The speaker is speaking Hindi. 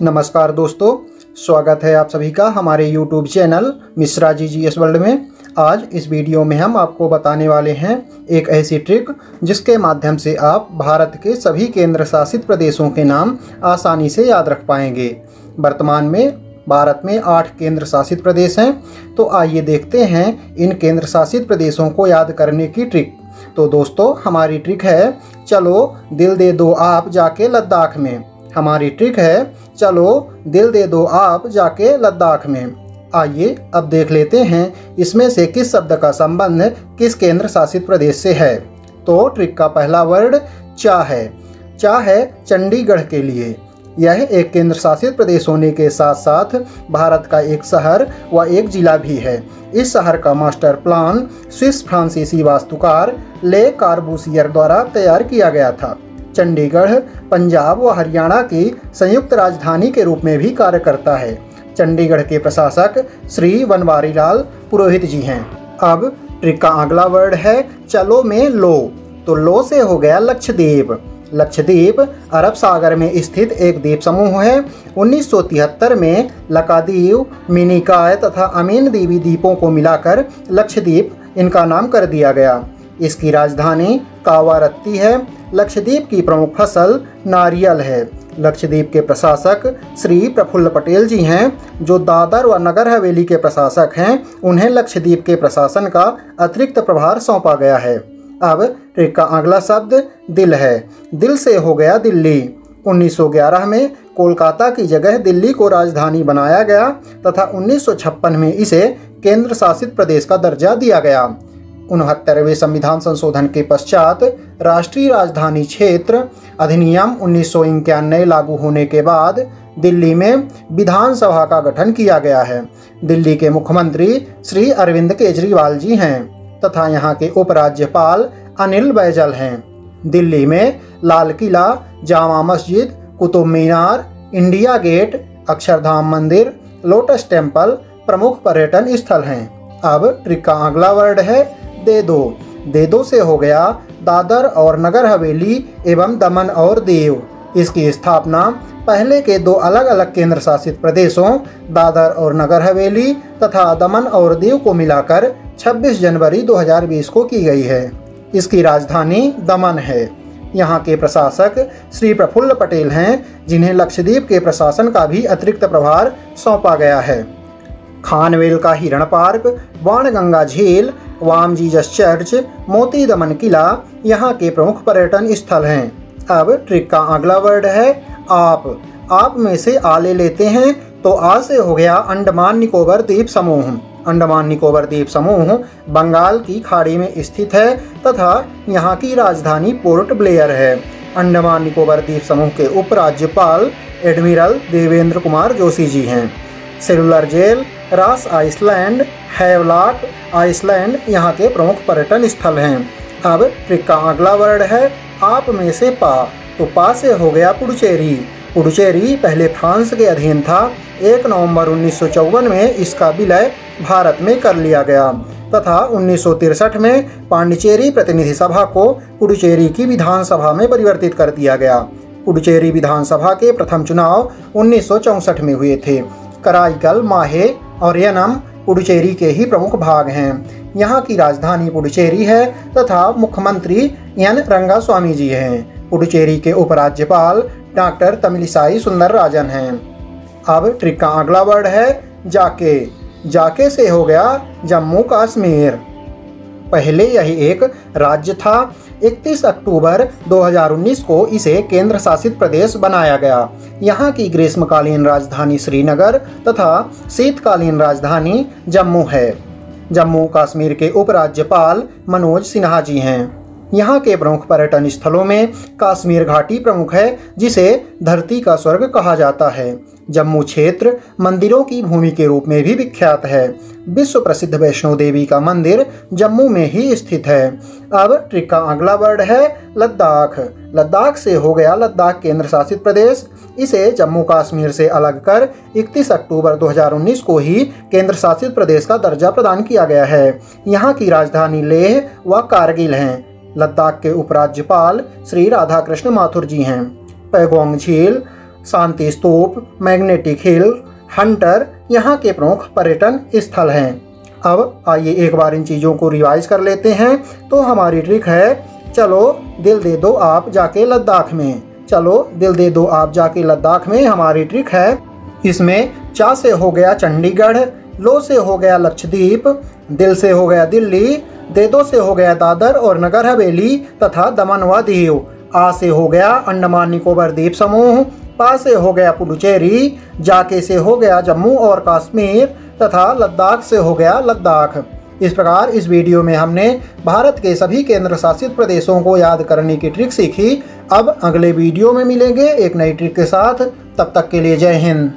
नमस्कार दोस्तों, स्वागत है आप सभी का हमारे YouTube channel Mishra ji G S world में। आज इस वीडियो में हम आपको बताने वाले हैं एक ऐसी ट्रिक जिसके माध्यम से आप भारत के सभी केंद्र शासित प्रदेशों के नाम आसानी से याद रख पाएँगे। वर्तमान में भारत में आठ केंद्र शासित प्रदेश हैं तो आइए देखते हैं इन केंद्र शासित प्रदेशों को याद करने की ट्रिक। तो दोस्तों, हमारी ट्रिक है, चलो दिल दे दो आप जाके लद्दाख में। हमारी ट्रिक है। चलो, दिल दे दो आप जाके लद्दाख में। आइए, अब देख लेते हैं, इसमें से किस शब्द का संबंध किस केंद्र शासित प्रदेश से है? तो ट्रिक का पहला वर्ड चा है। चा है चंडीगढ़ के लिए। यह एक केंद्र शासित प्रदेश होने के साथ साथ भारत का एक शहर व एक जिला भी है। इस शहर का मास्टर प्लान स्विस फ्रांसीसी वास्तुकार ले कार्बूसियर द्वारा तैयार किया गया था। चंडीगढ़, पंजाब व हरियाणा की संयुक्त राजधानी के रूप में भी कार्य करता है। चंडीगढ़ के प्रशासक श्री बनवारी लाल पुरोहित जी हैं। अब ट्रिक का अगला वर्ड है, चलो में लो। तो लो से हो गया लक्षद्वीप। लक्षद्वीप अरब सागर में स्थित एक द्वीप समूह है। 1973 में लकादीव, मिनिकाय तथा अमीन देवी द्वीपों को मिलाकर लक्षद्वीप इनका नाम कर दिया गया। इसकी राजधानी कावारत्ती है। लक्षद्वीप की प्रमुख फ़सल नारियल है। लक्षद्वीप के प्रशासक श्री प्रफुल्ल पटेल जी हैं, जो दादर व नगर हवेली के प्रशासक हैं। उन्हें लक्षद्वीप के प्रशासन का अतिरिक्त प्रभार सौंपा गया है। अब ट्रिक का अगला शब्द दिल है। दिल से हो गया दिल्ली। 1911 में कोलकाता की जगह दिल्ली को राजधानी बनाया गया तथा 1956 में इसे केंद्र शासित प्रदेश का दर्जा दिया गया। उनहत्तरवें संविधान संशोधन के पश्चात राष्ट्रीय राजधानी क्षेत्र, अधिनियम उन्नीस सौ इक्यानवे लागू होने के बाद दिल्ली में विधानसभा का गठन किया गया है। दिल्ली के मुख्यमंत्री श्री अरविंद केजरीवाल जी हैं तथा यहाँ के उपराज्यपाल अनिल बैजल हैं। दिल्ली में लाल किला, जामा मस्जिद, कुतुब मीनार, इंडिया गेट, अक्षरधाम मंदिर, लोटस टेंपल प्रमुख पर्यटन स्थल हैं। अब ट्रिक का अगला वर्ड है। दे दो। दे दो से हो गया दादर और नगर हवेली एवं दमन और दीव। इसकी स्थापना पहले के दो अलग अलग केंद्र शासित प्रदेशों, दादर और नगर हवेली तथा दमन और दीव को मिलाकर 26 जनवरी 2020 को की गई है। इसकी राजधानी दमन है। यहाँ के प्रशासक श्री प्रफुल्ल पटेल हैं, जिन्हें लक्षद्वीप के प्रशासन का भी अतिरिक्त प्रभार सौंपा गया है। खानवेल का हिरण पार्क वाणगंगा झील वाम जीजस चर्च मोती दमन किला, यहाँ के प्रमुख पर्यटन स्थल हैं। अब ट्रिक का अगला वर्ड है आप। आप में से आ लेते हैं तो आ से हो गया अंडमान निकोबर द्वीप समूह। अंडमान निकोबर द्वीप समूह बंगाल की खाड़ी में स्थित है, तथा यहाँ की राजधानी पोर्ट ब्लेयर है। अंडमान निकोबर द्वीप समूह के उपराज्यपाल एडमिरल देवेंद्र कुमार जोशी जी हैं। Cellular Jail Ross Island, Havelock Island यहाँ के प्रमुख पर्यटन स्थल हैं। अब ट्रिक का अगला वर्ड है, आप में से पा। तो पा से हो गया पुडुचेरी। पुडुचेरी पहले फ्रांस के अधीन था। एक नवंबर उन्नीस सौ चौवन में इसका विलय भारत में कर लिया गया। तथा उन्नीस में पांडिचेरी प्रतिनिधि सभा को पुडुचेरी की विधानसभा में परिवर्तित कर दिया गया। पुडुचेरी विधानसभा के प्रथम चुनाव उन्नीस में हुए थे। कराईकल माहे और यह नाम पुडुचेरी के ही प्रमुख भाग हैं। यहाँ की राजधानी पुडुचेरी है तथा मुख्यमंत्री एन रंगा स्वामी जी हैं। पुडुचेरी के उपराज्यपाल डॉक्टर तमिलिसाई सुंदर राजन हैं। अब ट्रिक का अगला वर्ड है जाके। जाके से हो गया जम्मू कश्मीर। पहले यही एक राज्य था। 31 अक्टूबर 2019 को इसे केंद्र शासित प्रदेश बनाया गया। यहाँ की ग्रीष्मकालीन राजधानी श्रीनगर तथा शीतकालीन राजधानी जम्मू है। जम्मू कश्मीर के उपराज्यपाल मनोज सिन्हा जी हैं। यहाँ के प्रमुख पर्यटन स्थलों में काश्मीर घाटी प्रमुख है, जिसे धरती का स्वर्ग कहा जाता है। जम्मू क्षेत्र मंदिरों की भूमि के रूप में भी विख्यात है। विश्व प्रसिद्ध वैष्णो देवी का मंदिर जम्मू में ही स्थित है। अब ट्रिक का अगला वर्ड है लद्दाख। लद्दाख से हो गया लद्दाख केंद्र शासित प्रदेश। इसे जम्मू कश्मीर से अलग कर 31 अक्टूबर 2019 को ही केंद्र शासित प्रदेश का दर्जा प्रदान किया गया है। यहाँ की राजधानी लेह व कारगिल हैं। लद्दाख के उपराज्यपाल श्री राधाकृष्ण माथुर जी हैं। पैगोंग झील, शांति स्तूप, मैग्नेटिक हिल, हंटर यहाँ के प्रमुख पर्यटन स्थल हैं। अब आइए एक बार इन चीज़ों को रिवाइज कर लेते हैं। तो हमारी ट्रिक है, चलो दिल दे दो आप जाके लद्दाख में। चलो दिल दे दो आप जाके लद्दाख में हमारी ट्रिक है। इसमें चा से हो गया चंडीगढ़, लो से हो गया लक्षद्वीप, दिल से हो गया दिल्ली दे दो से हो गया दादर और नगर हवेली तथा दमन व दीव। आ से हो गया अंडमान निकोबार द्वीप समूह। पा से हो गया पुडुचेरी। जाके से हो गया जम्मू और कश्मीर तथा लद्दाख से हो गया लद्दाख। इस प्रकार इस वीडियो में हमने भारत के सभी केंद्र शासित प्रदेशों को याद करने की ट्रिक सीखी। अब अगले वीडियो में मिलेंगे एक नई ट्रिक के साथ। तब तक के लिए जय हिंद।